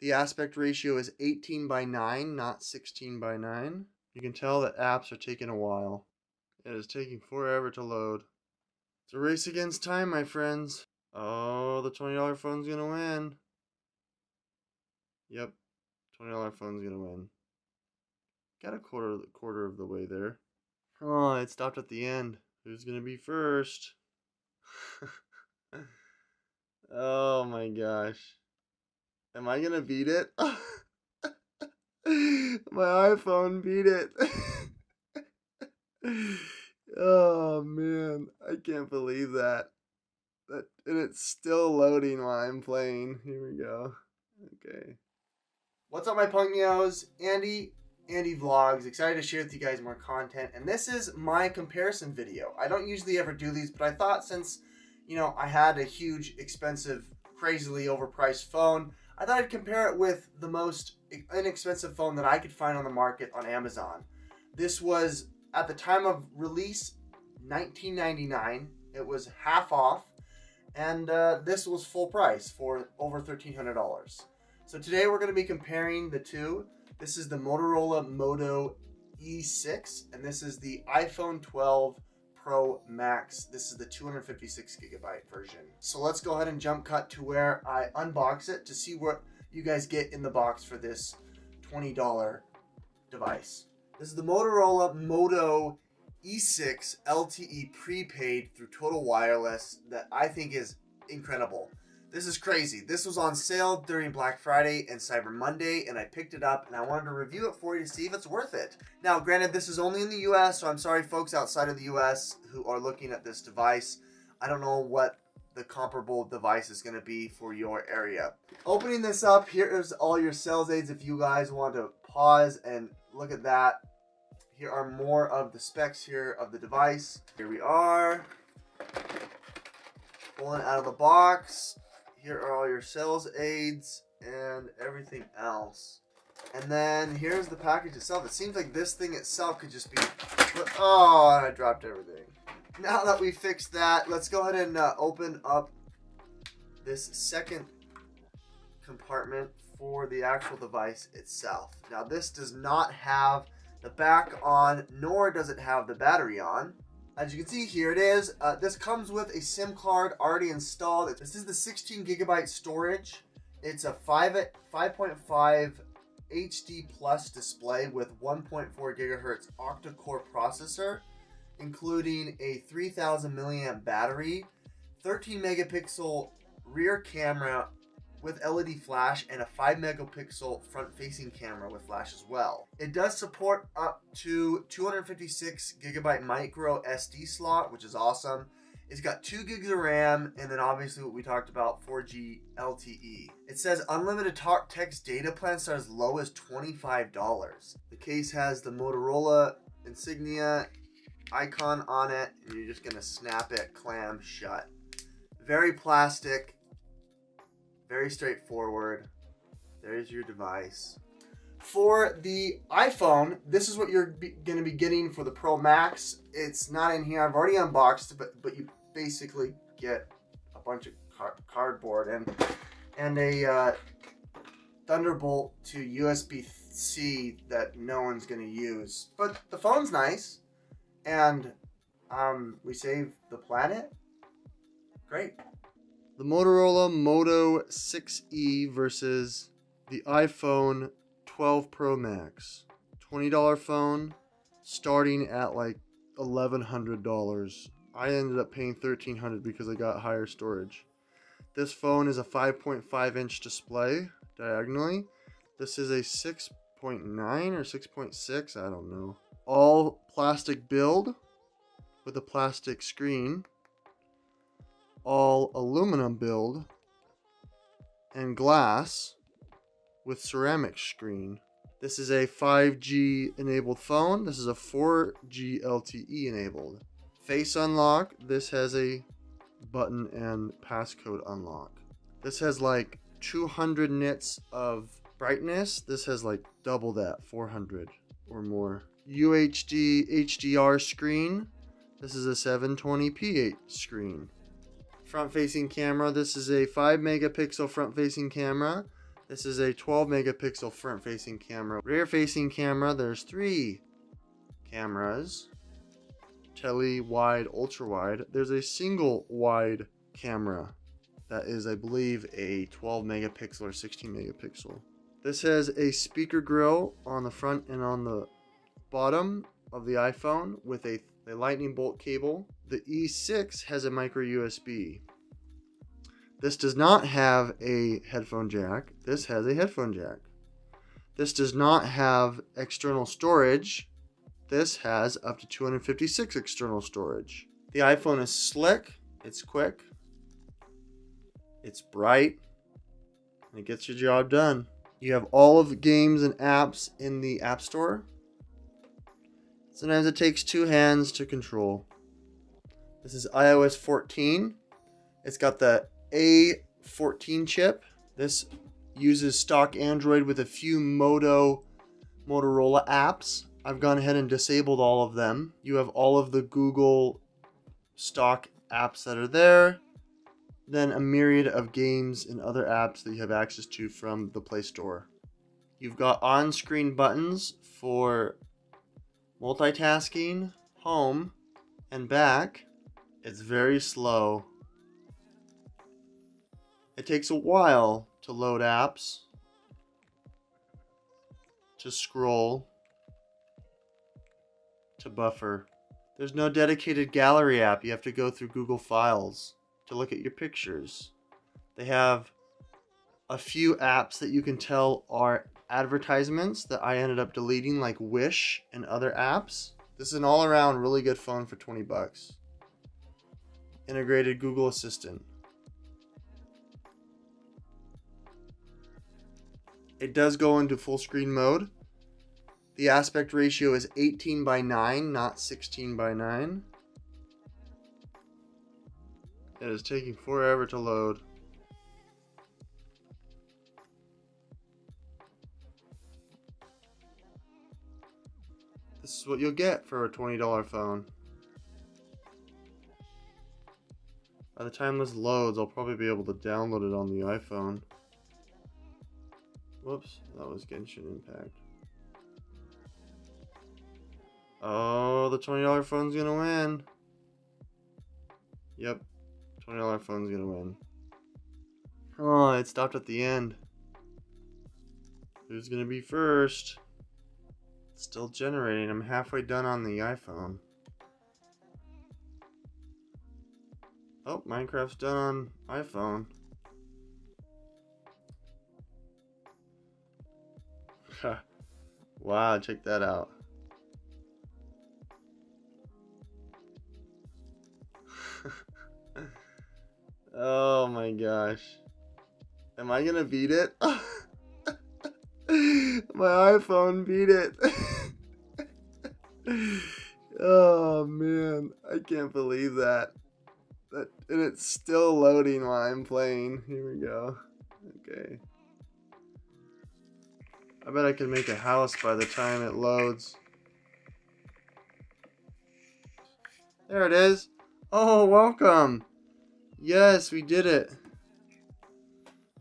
The aspect ratio is 18 by 9, not 16 by 9. You can tell that apps are taking a while. It is taking forever to load. It's a race against time, my friends. Oh, the $20 phone's gonna win. Yep, $20 phone's gonna win. Got a quarter of the quarter of the way there. Oh, it stopped at the end. Who's gonna be first? oh my gosh. Am I gonna beat it? my iPhone beat it. oh man, I can't believe that. That and it's still loading while I'm playing. Here we go. Okay. What's up, my punk neos? Andy Andy Vlogs, excited to share with you guys more content. And this is my comparison video. I don't usually ever do these, but I thought since, you know, I had a huge, expensive, crazily overpriced phone, I thought I'd compare it with the most inexpensive phone that I could find on the market on Amazon. This was, at the time of release, 1999. It was half off, and uh, this was full price for over $1,300. So today we're going to be comparing the two. This is the Motorola Moto E6, and this is the iPhone 12 Pro Max. This is the 256 gigabyte version. So let's go ahead and jump cut to where I unbox it to see what you guys get in the box for this $20 device. This is the Motorola Moto E6 LTE prepaid through Total Wireless that I think is incredible. This is crazy. This was on sale during Black Friday and Cyber Monday, and I picked it up and I wanted to review it for you to see if it's worth it. Now, granted, this is only in the US, so I'm sorry, folks outside of the US who are looking at this device. I don't know what the comparable device is going to be for your area. Opening this up, here's all your sales aids if you guys want to pause and look at that. Here are more of the specs here of the device. Here we are. Pulling out of the box. Here are all your sales aids and everything else. And then here's the package itself. It seems like this thing itself could just be... Oh, I dropped everything. Now that we fixed that, let's go ahead and uh, open up this second compartment for the actual device itself. Now this does not have the back on, nor does it have the battery on. As you can see, here it is. Uh, this comes with a SIM card already installed. This is the 16 gigabyte storage. It's a 5 5.5 HD plus display with 1.4 gigahertz octa-core processor, including a 3000 milliamp battery, 13 megapixel rear camera with LED flash and a 5 megapixel front facing camera with flash as well. It does support up to 256 gigabyte micro SD slot, which is awesome. It's got 2 gigs of RAM and then obviously what we talked about 4G LTE. It says unlimited talk text data plan starts as low as $25. The case has the Motorola insignia icon on it and you're just going to snap it clam shut. Very plastic very straightforward. There's your device. For the iPhone, this is what you're going to be getting for the Pro Max. It's not in here. I've already unboxed, but but you basically get a bunch of car cardboard and and a uh, Thunderbolt to USB-C that no one's going to use. But the phone's nice, and um, we save the planet. Great the Motorola Moto 6E versus the iPhone 12 Pro Max. $20 phone starting at like $1,100. I ended up paying 1,300 because I got higher storage. This phone is a 5.5 inch display diagonally. This is a 6.9 or 6.6, I don't know. All plastic build with a plastic screen all aluminum build and glass with ceramic screen. This is a 5G enabled phone. This is a 4G LTE enabled. Face unlock. This has a button and passcode unlock. This has like 200 nits of brightness. This has like double that, 400 or more. UHD HDR screen. This is a 720p screen front facing camera. This is a 5 megapixel front facing camera, This is a 12 megapixel front facing camera. Rear facing camera, there's three cameras. Tele, wide, ultra wide. There's a single wide camera that is, I believe, a 12 megapixel or 16 megapixel. This has a speaker grill on the front and on the bottom of the iPhone with a, a lightning bolt cable. The E6 has a micro USB. This does not have a headphone jack. This has a headphone jack. This does not have external storage. This has up to 256 external storage. The iPhone is slick, it's quick, it's bright, and it gets your job done. You have all of the games and apps in the App Store. Sometimes it takes two hands to control. This is iOS 14. It's got the A14 chip. This uses stock Android with a few Moto Motorola apps. I've gone ahead and disabled all of them. You have all of the Google stock apps that are there then a myriad of games and other apps that you have access to from the Play Store. You've got on screen buttons for multitasking, home, and back. It's very slow. It takes a while to load apps, to scroll, to buffer. There's no dedicated gallery app. You have to go through Google Files to look at your pictures. They have a few apps that you can tell are advertisements that I ended up deleting like Wish and other apps. This is an all-around really good phone for 20 bucks. Integrated Google Assistant. It does go into full screen mode. The aspect ratio is 18 by 9, not 16 by 9. It is taking forever to load. What you'll get for a $20 phone. By the time this loads, I'll probably be able to download it on the iPhone. Whoops, that was Genshin Impact. Oh, the $20 phone's gonna win. Yep, $20 phone's gonna win. Oh, it stopped at the end. Who's gonna be first? Still generating. I'm halfway done on the iPhone. Oh, Minecraft's done on iPhone. wow, check that out. Oh my gosh. Am I gonna beat it? my iPhone beat it. oh man, I can't believe that. That and it's still loading while I'm playing. Here we go. Okay. I bet I can make a house by the time it loads. There it is. Oh, welcome. Yes, we did it.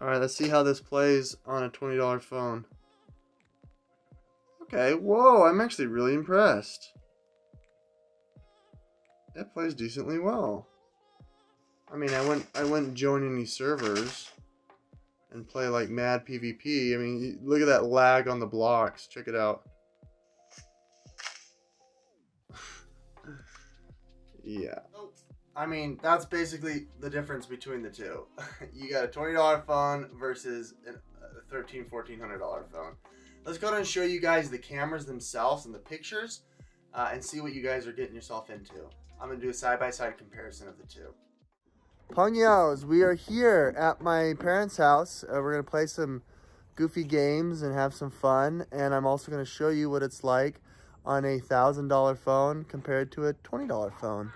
Alright, let's see how this plays on a $20 phone. Okay, whoa, I'm actually really impressed. It plays decently well. I mean, I wouldn't, I wouldn't join any servers and play like mad PvP. I mean, look at that lag on the blocks. Check it out. yeah. I mean, that's basically the difference between the two. you got a $20 phone versus a $13, $1400 phone. Let's go ahead and show you guys the cameras themselves and the pictures uh, and see what you guys are getting yourself into. I'm to do a side-by-side -side comparison of the two. Ponyos, we are here at my parents' house. Uh, we're to play some goofy games and have some fun. And I'm also to show you what it's like on a $1,000 phone compared to a $20 phone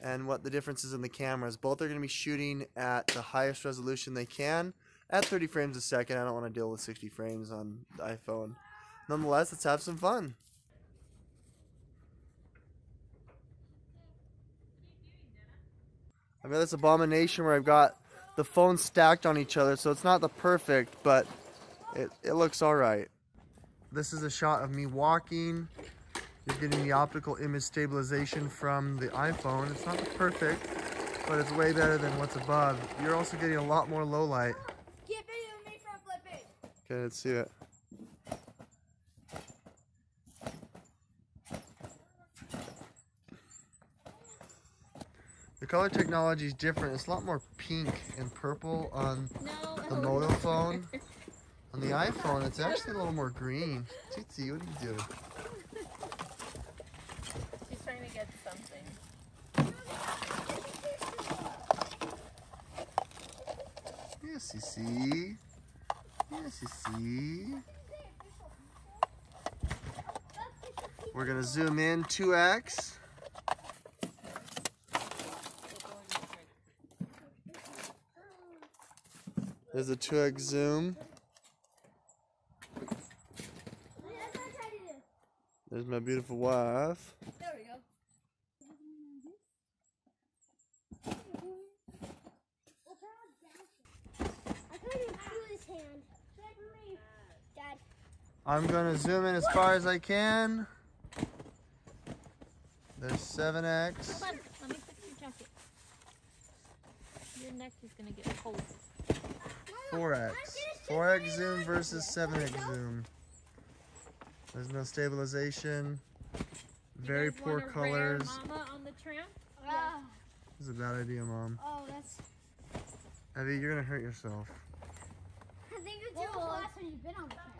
and what the difference is in the cameras. Both are to be shooting at the highest resolution they can at 30 frames a second. I don't want to deal with 60 frames on the iPhone. Nonetheless, let's have some fun. I've got this abomination where I've got the phones stacked on each other, so it's not the perfect, but It, it looks all right. This is a shot of me walking. You're getting the optical image stabilization from the iPhone. It's not the perfect, but it's way better than what's above. You're also getting a lot more low light. Get video of me front flipping. Okay, let's see it. The color technology is different. It's a lot more pink and purple on No. the Moto phone. On the iPhone, it's actually a little more green. Titi, what are you doing? She's trying to get something. Yes, you see. Yes, you see. We're gonna zoom in 2x. There's a 2x zoom. There's my beautiful wife. There we go. I couldn't even feel his hand. Dad. I'm gonna zoom in as far as I can. There's 7x. Hold on, let me fix your jacket. Your neck is gonna get cold. 4x. 4x zoom versus 7x zoom. There's no stabilization. Very You poor colors. Mama on the tramp? Ah. This is a bad idea, Mom. Oh, that's. Evie, you're gonna hurt yourself. I think it's the last time you've been on the Stop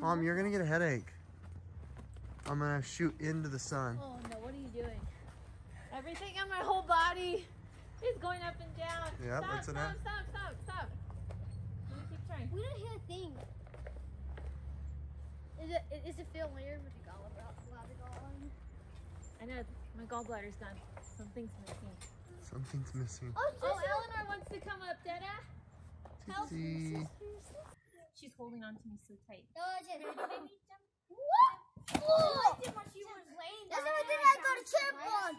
Mom, you're gonna get a headache. I'm gonna shoot into the sun. Oh no, what are you doing? Everything on my whole body is going up and down. Yeah, stop, that's stop, enough. stop, stop, stop. Let me keep trying. We don't hear a thing. Is it? Is it feel weird with the gallbladder going? I know, my gallbladder's done. Something's missing. Something's missing. Oh, Oh, Eleanor wants to come up, Dada. Help. Titi. She's holding on to me so tight. No, it's it. What? Oh! That's what I did. I got a champ on,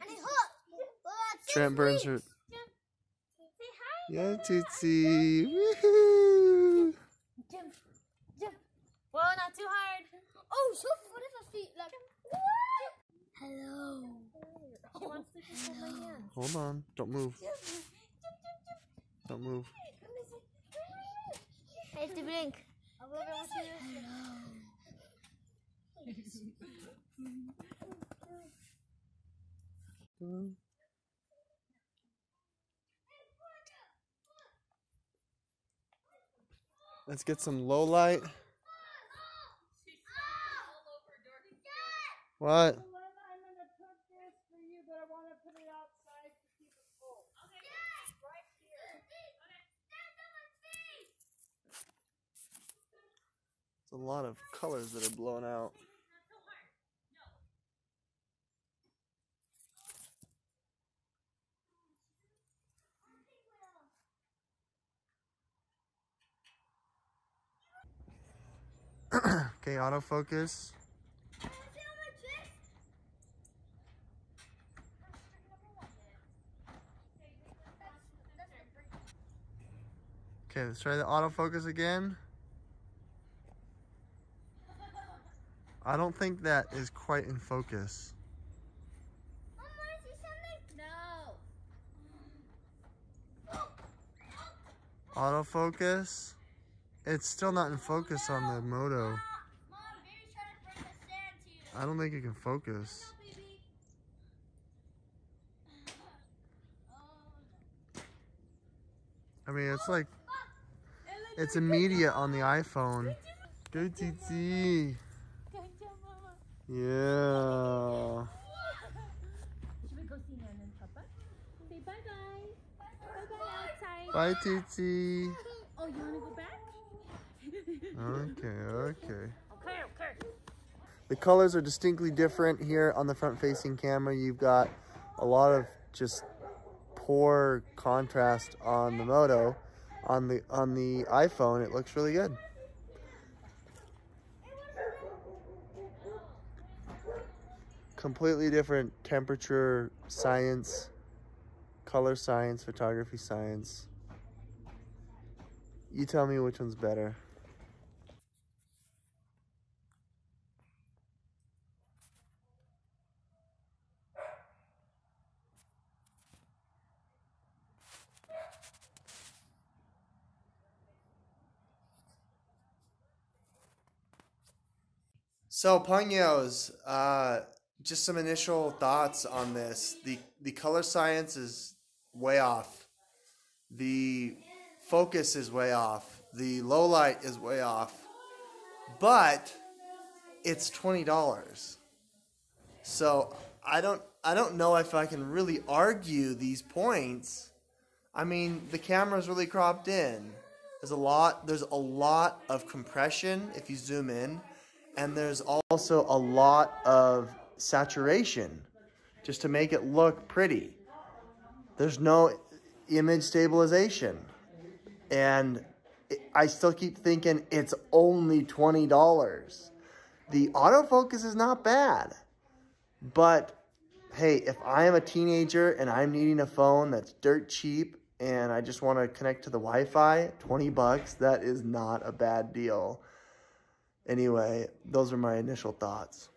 and he hooked. Well, that's Trent burns her. weeks. Say hi. Yeah, Tootsie. Woohoo! Jump, jump. Whoa, not too hard. Oh, so what if a feet like? Hello. She wants to hold my hand. Hold on. Don't move. Don't move. I have to blink. Hello. Let's get some low light. What? It's a lot of that are blown out. okay, autofocus. Okay, let's try the autofocus again. I don't think that is quite in focus. No. Autofocus. It's still not in focus on the Moto. Mom, baby's trying to bring the. I don't think it can focus. I mean, it's like, it's immediate on the iPhone. Go TT. Good job, Mama. Yeah. Should we go see Nan and Papa? Say bye bye. Bye bye outside. Bye TT. Oh, you want to go back? Okay, okay. Okay, okay. The colors are distinctly different here on the front facing camera. You've got a lot of just poor contrast on the Moto. On the on the iPhone, it looks really good. Completely different temperature science, color science, photography science. You tell me which one's better. So Pangos, uh, just some initial thoughts on this. The the color science is way off. The focus is way off. The low light is way off. But it's twenty dollars. So I don't I don't know if I can really argue these points. I mean, the camera's really cropped in. There's a lot there's a lot of compression if you zoom in and there's also a lot of saturation just to make it look pretty. There's no image stabilization. And I still keep thinking it's only $20. The autofocus is not bad. But hey, if I am a teenager and I'm needing a phone that's dirt cheap and I just want to connect to the Wi-Fi, 20 bucks, that is not a bad deal. Anyway, those are my initial thoughts.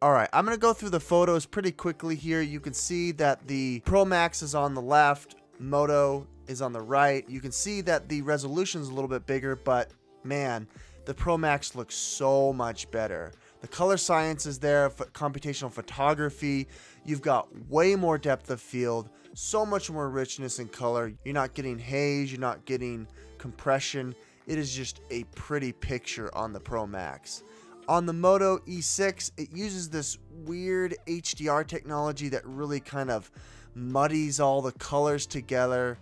All right, I'm going to go through the photos pretty quickly here. You can see that the Pro Max is on the left, Moto is on the right. You can see that the resolution is a little bit bigger, but man, the Pro Max looks so much better. The color science is there, computational photography. You've got way more depth of field, so much more richness in color. You're not getting haze, you're not getting compression. It is just a pretty picture on the Pro Max. On the Moto E6, it uses this weird HDR technology that really kind of muddies all the colors together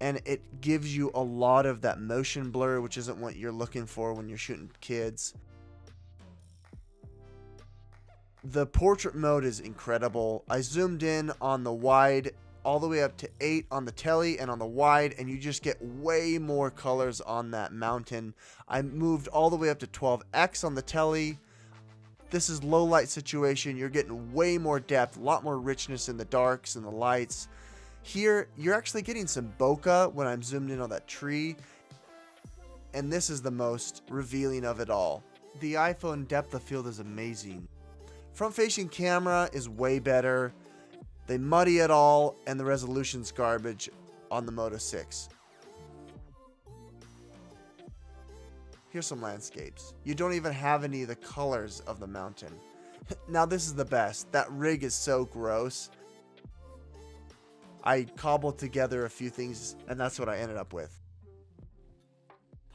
and it gives you a lot of that motion blur, which isn't what you're looking for when you're shooting kids. The portrait mode is incredible. I zoomed in on the wide all the way up to 8 on the tele and on the wide and you just get way more colors on that mountain. I moved all the way up to 12x on the tele. This is low light situation. You're getting way more depth, a lot more richness in the darks and the lights. Here, you're actually getting some bokeh when I'm zoomed in on that tree. And this is the most revealing of it all. The iPhone depth of field is amazing. Front facing camera is way better. They muddy it all, and the resolution's garbage on the Moto 6. Here's some landscapes. You don't even have any of the colors of the mountain. now this is the best. That rig is so gross. I cobbled together a few things, and that's what I ended up with.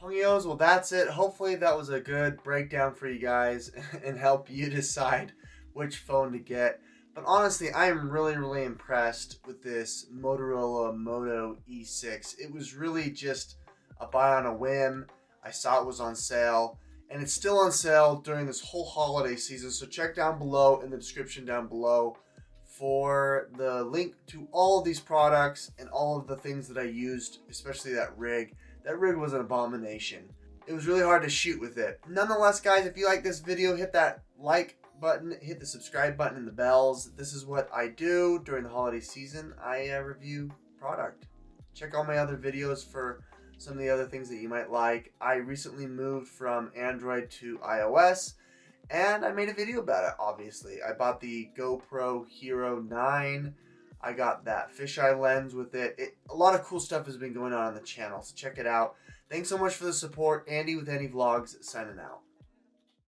Pongios, well that's it. Hopefully that was a good breakdown for you guys and help you decide which phone to get. But honestly, I am really, really impressed with this Motorola Moto E6. It was really just a buy on a whim. I saw it was on sale, and it's still on sale during this whole holiday season. So check down below in the description down below for the link to all of these products and all of the things that I used, especially that rig. That rig was an abomination. It was really hard to shoot with it. Nonetheless, guys, if you like this video, hit that like button, hit the subscribe button and the bells. This is what I do during the holiday season. I uh, review product. Check all my other videos for some of the other things that you might like. I recently moved from Android to iOS and I made a video about it, obviously. I bought the GoPro Hero 9. I got that fisheye lens with it. it. A lot of cool stuff has been going on on the channel, so check it out. Thanks so much for the support. Andy with Andy Vlogs signing out.